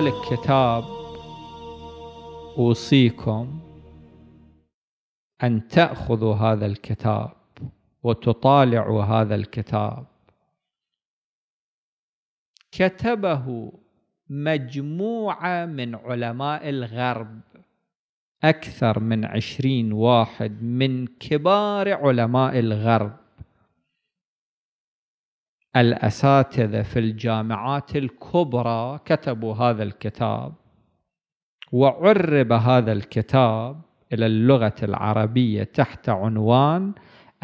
هنالك كتاب أوصيكم أن تأخذوا هذا الكتاب وتطالعوا هذا الكتاب. كتبه مجموعة من علماء الغرب أكثر من عشرين واحد من كبار علماء الغرب. الأساتذة في الجامعات الكبرى كتبوا هذا الكتاب وعرب هذا الكتاب إلى اللغة العربية تحت عنوان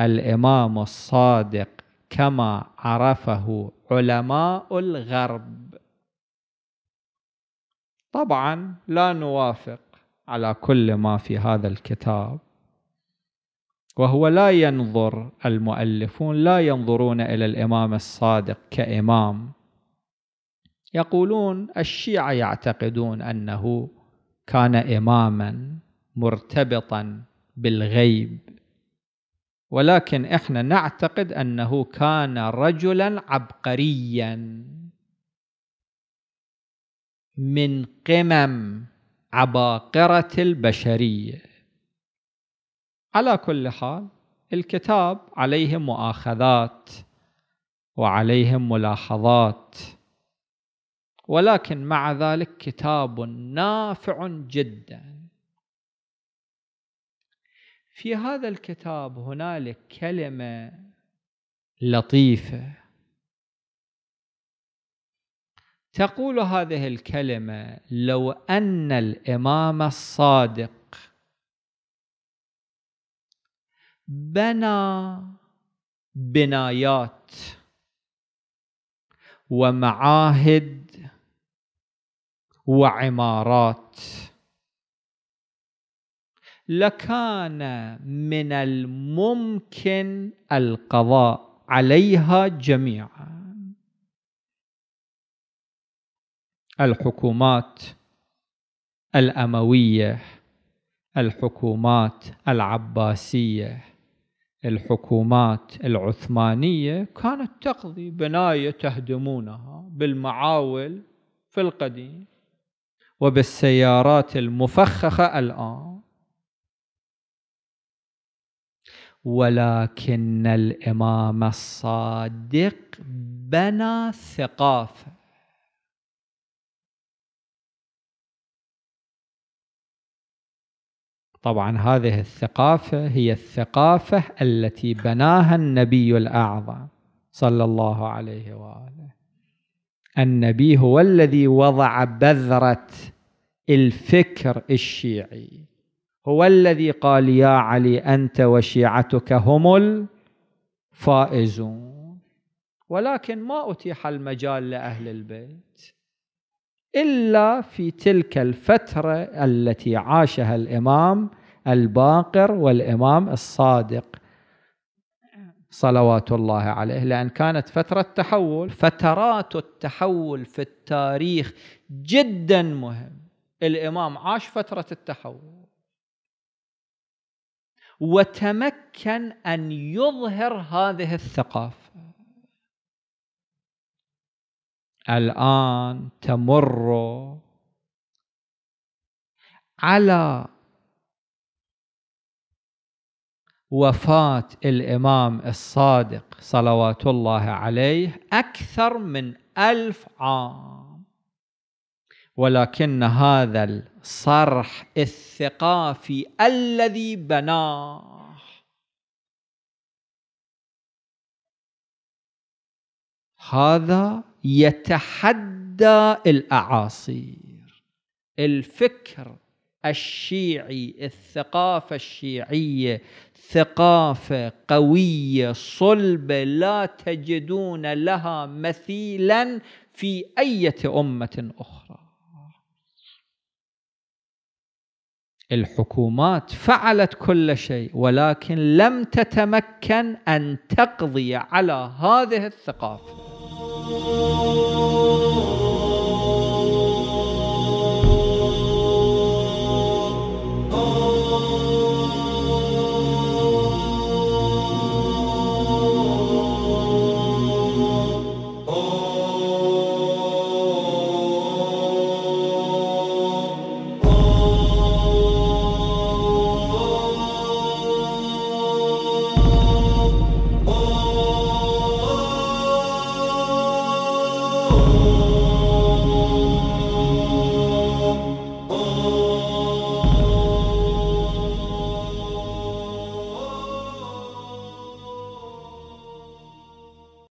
الإمام الصادق كما عرفه علماء الغرب. طبعا لا نوافق على كل ما في هذا الكتاب. وهو لا ينظر المؤلفون لا ينظرون إلى الإمام الصادق كإمام. يقولون الشيعة يعتقدون أنه كان اماما مرتبطا بالغيب. ولكن إحنا نعتقد أنه كان رجلا عبقريا من قمم عباقرة البشرية. على كل حال الكتاب عليه مؤاخذات وعليه ملاحظات ولكن مع ذلك كتاب نافع جدا. في هذا الكتاب هنالك كلمة لطيفة. تقول هذه الكلمة لو أن الإمام الصادق بنى بنايات ومعاهد وعمارات. لكان من الممكن القضاء عليها جميعا. الحكومات الأموية الحكومات العباسية. الحكومات العثمانية كانت تقضي بناية تهدمونها بالمعاول في القديم وبالسيارات المفخخة الآن. ولكن الإمام الصادق بنى ثقافة طبعا هذه الثقافة هي الثقافة التي بناها النبي الأعظم صلى الله عليه وآله. النبي هو الذي وضع بذرة الفكر الشيعي. هو الذي قال يا علي أنت وشيعتك هم الفائزون. ولكن ما أتيح المجال لأهل البيت. إلا في تلك الفترة التي عاشها الإمام الباقر والإمام الصادق صلوات الله عليه لأن كانت فترة تحول فترات التحول في التاريخ جدا مهم. الإمام عاش فترة التحول. وتمكن أن يظهر هذه الثقافة. الآن تمر على وفاة الإمام الصادق صلوات الله عليه أكثر من ألف عام. ولكن هذا الصرح الثقافي الذي بناه. هذا يتحدى الأعاصير. الفكر الشيعي الثقافة الشيعية ثقافة قوية صلبه لا تجدون لها مثيلا في أية أمة أخرى. الحكومات فعلت كل شيء ولكن لم تتمكن أن تقضي على هذه الثقافة.